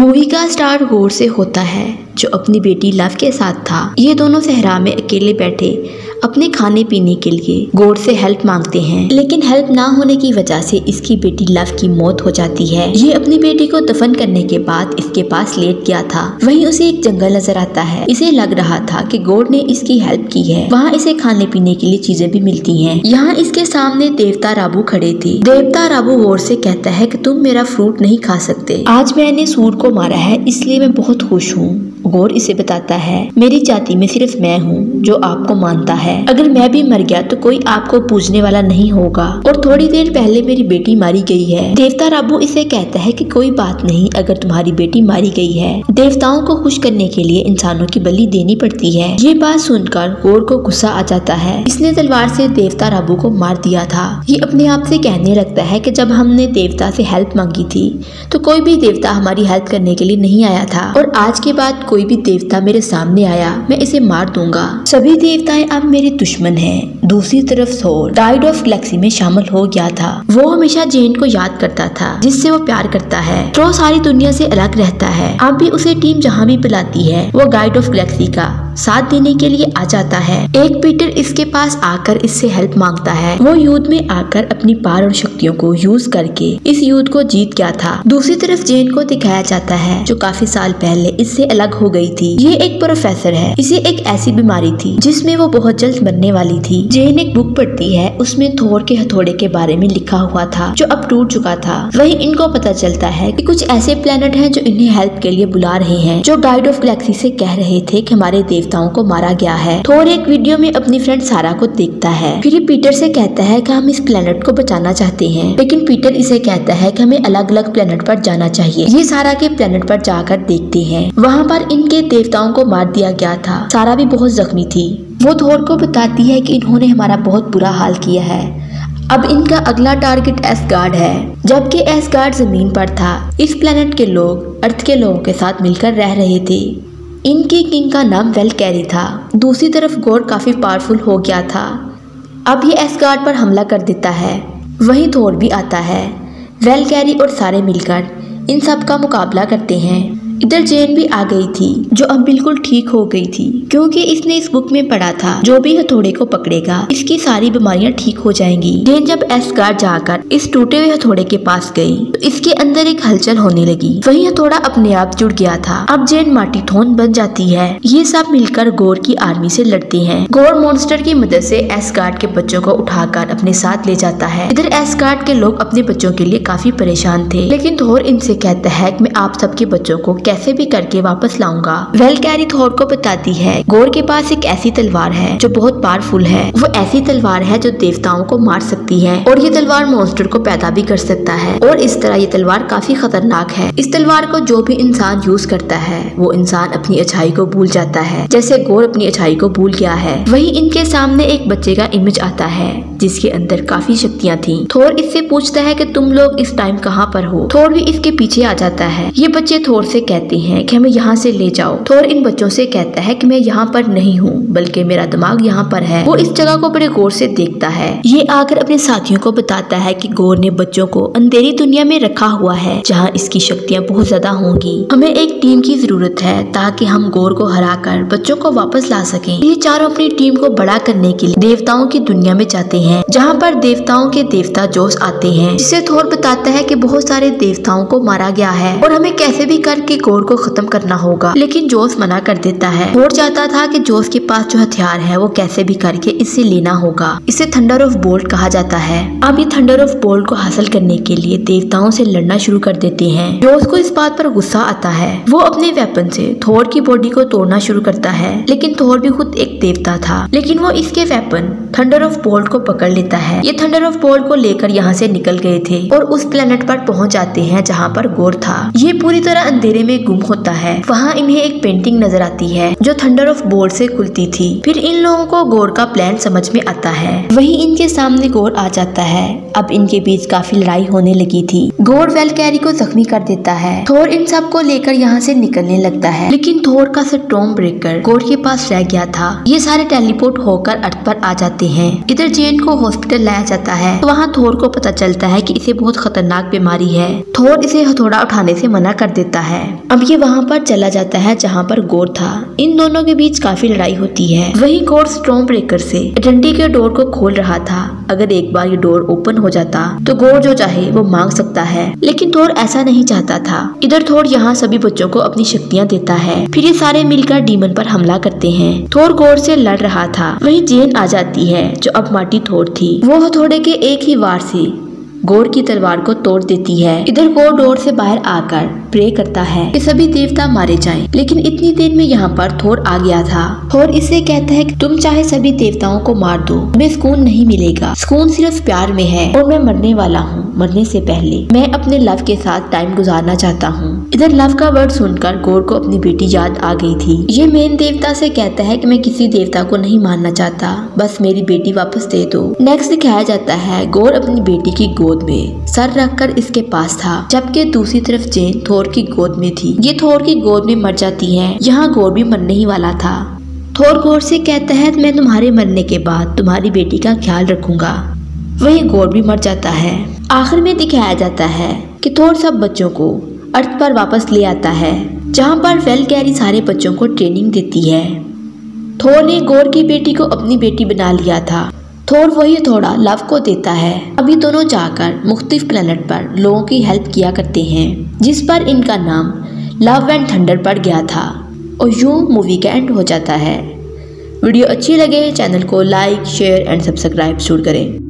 Movie का star गौर से होता है, जो अपनी बेटी लव के साथ था। ये दोनों सहरा में अकेले बैठे अपने खाने पीने के लिए गौर से हेल्प मांगते हैं। लेकिन हेल्प ना होने की वजह से इसकी बेटी लव की मौत हो जाती है। ये अपनी बेटी को दफन करने के बाद इसके पास लेट गया था। वहीं उसे एक जंगल नज़र आता है। इसे लग रहा था कि गौर ने इसकी हेल्प की है। वहाँ इसे खाने पीने के लिए चीज़ें भी मिलती है। यहाँ इसके सामने देवता राबू खड़े थे। देवता राबू गौर से कहता है की तुम मेरा फ्रूट नहीं खा सकते। आज मैंने सूर को मारा है, इसलिए मैं बहुत खुश हूँ। गौर इसे बताता है, मेरी जाति में सिर्फ़ मैं हूँ, जो आपको मानता है। अगर मैं भी मर गया तो कोई आपको पूजने वाला नहीं होगा। और थोड़ी देर पहले मेरी बेटी मारी गई है। देवता राबू इसे कहता है कि कोई बात नहीं, अगर तुम्हारी बेटी मारी गई है। देवताओं को खुश करने के लिए इंसानों की बलि देनी पड़ती है। ये बात सुनकर गोर को गुस्सा आ जाता है। इसने तलवार से देवता राबू को मार दिया था। ये अपने आप से कहने लगता है कि जब हमने देवता से हेल्प मांगी थी तो कोई भी देवता हमारी हेल्प करने के लिए नहीं आया था। और आज के बाद कोई भी देवता मेरे सामने आया, मैं इसे मार दूँगा। सभी देवताएँ अब मेरे दुश्मन है। दूसरी तरफ़ सोर टाइड ऑफ़ गैलेक्सी में शामिल हो गया था। वो हमेशा जेन को याद करता था, जिससे वो प्यार करता है। ट्रो सारी दुनिया से अलग रहता है। अब भी उसे टीम जहाँ भी बुलाती है, वो गाइड ऑफ़ गैलेक्सी का। साथ देने के लिए आ जाता है। एक पीटर इसके पास आकर इससे हेल्प माँगता है। वो युद्ध में आकर अपनी पार और शक्तियों को यूज़ करके इस युद्ध को जीत गया था। दूसरी तरफ़ जेन को दिखाया जाता है, जो काफ़ी साल पहले इससे अलग हो गई थी। ये एक प्रोफेसर है। इसे एक ऐसी बीमारी थी, जिसमें वो बहुत जल्द बनने वाली थी। जेन एक बुक पढ़ती है, उसमें थोर के हथौड़े के बारे में लिखा हुआ था, जो अब टूट चुका था। वही इनको पता चलता है कि कुछ ऐसे प्लेनेट हैं, जो इन्हें हेल्प के लिए बुला रहे हैं, जो गाइड ऑफ़ गैलेक्सी से कह रहे थे कि हमारे देवताओं को मारा गया है। थोर एक वीडियो में अपनी फ्रेंड सारा को देखता है। फिर पीटर से कहता है कि हम इस प्लेनेट को बचाना चाहते हैं। लेकिन पीटर इसे कहता है कि हमें अलग अलग प्लेनेट पर जाना चाहिए। ये सारा के प्लेनेट पर जाकर देखते हैं। वहाँ पर इनके देवताओं को मार दिया गया था। सारा भी बहुत जख्मी थी। वो थोर को बताती है कि इन्होंने हमारा बहुत बुरा हाल किया है। अब इनका अगला टारगेट एस गार्ड है। जबकि एस गार्ड ज़मीन पर था। इस प्लेनेट के लोग अर्थ के लोगों के साथ मिलकर रह रहे थे। इनकी किंग का नाम वेल कैरी था। दूसरी तरफ़ गोर काफ़ी पावरफुल हो गया था। अब ये एस गार्ड पर हमला कर देता है। वहीं थोर भी आता है। वेल कैरी और सारे मिलकर इन सब का मुकाबला करते हैं। इधर जेन भी आ गई थी, जो अब बिल्कुल ठीक हो गई थी, क्योंकि इसने इस बुक में पढ़ा था, जो भी हथौड़े को पकड़ेगा, इसकी सारी बीमारियाँ ठीक हो जाएँगी। जेन जब एस गार्ड जाकर इस टूटे हुए हथौड़े के पास गई तो इसके अंदर एक हलचल होने लगी। वही हथौड़ा अपने आप जुड़ गया था। अब जेन माटी थोन बन जाती है। ये सब मिलकर गोर की आर्मी से लड़ती है। गोर मॉन्स्टर की मदद से गार्ड के बच्चों को उठाकर अपने साथ ले जाता है। इधर एस गार्ड के लोग अपने बच्चों के लिए काफ़ी परेशान थे, लेकिन थोर इनसे कहता है मैं आप सबके बच्चों को कैसे भी करके वापस लाऊँगा। वेल कैरी थोर को बताती है गोर के पास एक ऐसी तलवार है, जो बहुत पावरफुल है। वो ऐसी तलवार है जो देवताओं को मार सकती है, और ये तलवार मॉन्स्टर को पैदा भी कर सकता है। और इस तरह ये तलवार काफ़ी खतरनाक है। इस तलवार को जो भी इंसान यूज़ करता है, वो इंसान अपनी अच्छाई को भूल जाता है, जैसे गोर अपनी अच्छाई को भूल गया है। वही इनके सामने एक बच्चे का इमेज आता है, जिसके अंदर काफ़ी शक्तियाँ थी। थोर इससे पूछता है कि तुम लोग इस टाइम कहाँ पर हो? थोर भी इसके पीछे आ जाता है। ये बच्चे थोर से कहते हैं कि हमें यहाँ से ले जाओ। थोर इन बच्चों से कहता है कि मैं यहाँ पर नहीं हूँ, बल्कि मेरा दिमाग यहाँ पर है। वो इस जगह को बड़े गौर से देखता है। ये आकर अपने साथियों को बताता है कि गौर ने बच्चों को अंधेरी दुनिया में रखा हुआ है, जहाँ इसकी शक्तियाँ बहुत ज़्यादा होंगी। हमें एक टीम की ज़रूरत है, ताकि हम गौर को हरा कर बच्चों को वापस ला सके। ये चारों अपनी टीम को बड़ा करने के लिए देवताओं की दुनिया में जाते हैं, जहाँ पर देवताओं के देवता जोश आते हैं, जिसे थोर बताता है की बहुत सारे देवताओं को मारा गया है, और हमें कैसे भी करके गौर को खत्म करना होगा। लेकिन जोश मना कर देता है। गौर चाहता था कि जोश के पास जो हथियार है, वो कैसे भी करके इससे लेना होगा। इसे थंडर ऑफ़ बोल्ट कहा जाता है। अब ये थंडर ऑफ़ बोल्ट को हासिल करने के लिए देवताओं से लड़ना शुरू कर देते हैं। जोश को इस बात पर गुस्सा आता है। वो अपने वेपन से थोर की बॉडी को तोड़ना शुरू करता है। लेकिन थोर भी खुद एक देवता था। लेकिन वो इसके वेपन थंडर ऑफ़ बोल्ट को पकड़ लेता है। ये थंडर ऑफ़ बोल्ट को लेकर यहाँ से निकल गए थे और उस प्लेनेट पर पहुँच जाते हैं जहाँ पर गोर था। ये पूरी तरह अंधेरे में गुम होता है। वहाँ इन्हें एक पेंटिंग नज़र आती है, जो थंडर ऑफ़ बोर्ड से खुलती थी। फिर इन लोगों को गोर का प्लान समझ में आता है। वहीं इनके सामने गोर आ जाता है। अब इनके बीच काफ़ी लड़ाई होने लगी थी। गोर वेल कैरी को जख्मी कर देता है। थोर इन सबको लेकर यहाँ से निकलने लगता है। लेकिन थोर का स्टॉर्म ब्रेकर गोर के पास रह गया था। ये सारे टेलीपोर्ट होकर अर्थ पर आ जाते हैं। इधर जेन को हॉस्पिटल लाया जाता है। तो वहाँ थोर को पता चलता है कि इसे बहुत खतरनाक बीमारी है। थोर इसे हथौड़ा उठाने से मना कर देता है। अब ये वहाँ पर चला जाता है जहाँ पर गोर था। इन दोनों के बीच काफ़ी लड़ाई होती है। वही गोर स्ट्रॉन्ग ब्रेकर से डंडी के डोर को खोल रहा था। अगर एक बार ये डोर ओपन हो जाता तो गोर जो चाहे वो मांग सकता है। लेकिन थोर ऐसा नहीं चाहता था। इधर थोर यहाँ सभी बच्चों को अपनी शक्तियाँ देता है। फिर ये सारे मिलकर डीमन पर हमला करते हैं। थोर गोर से लड़ रहा था। वही जेन आ जाती है, जो अब माटी थोर थी। वो हथौड़े के एक ही वार से गोर की तलवार को तोड़ देती है। इधर गोर डोर से बाहर आकर प्रे करता है कि सभी देवता मारे जाएँ। लेकिन इतनी देर में यहाँ पर थोर आ गया था। थोर इससे कहता है कि तुम चाहे सभी देवताओं को मार दो, तुम्हें सुकून नहीं मिलेगा। सुकून सिर्फ़ प्यार में है और मैं मरने वाला हूँ, मरने से पहले। मैं अपने लव के साथ टाइम गुजारना चाहता हूँ। इधर लव का वर्ड सुनकर गोर को अपनी बेटी याद आ गई थी। ये मेन देवता से कहता है कि मैं किसी देवता को नहीं मानना चाहता। बस मेरी बेटी वापस दे दो। नेक्स्ट दिखाया जाता है, गोर अपनी बेटी की गोद में। सर रखकर इसके पास था, जबकि दूसरी तरफ़ जेन थोर की गोद में थी। ये थोर की गोद में मर जाती है, यहाँ गोर भी मरने ही वाला था। थोर गोर से कहता है, मैं तुम्हारे मरने के बाद तुम्हारी बेटी का ख्याल रखूँगा। वही गोर भी मर जाता है। आखिर में दिखाया जाता है कि थोर सब बच्चों को अर्थ पर वापस ले आता है, जहाँ पर वेल कैरी सारे बच्चों को ट्रेनिंग देती है। थोर ने गोर की बेटी को अपनी बेटी बना लिया था। थोर वही थोड़ा लव को देता है। अभी दोनों जाकर मुख्तिफ प्लेनेट पर लोगों की हेल्प किया करते हैं, जिस पर इनका नाम लव एंड थंडर पड़ गया था, और यूँ मूवी का एंड हो जाता है। वीडियो अच्छी लगे, चैनल को लाइक शेयर एंड सब्सक्राइब ज़रूर करें।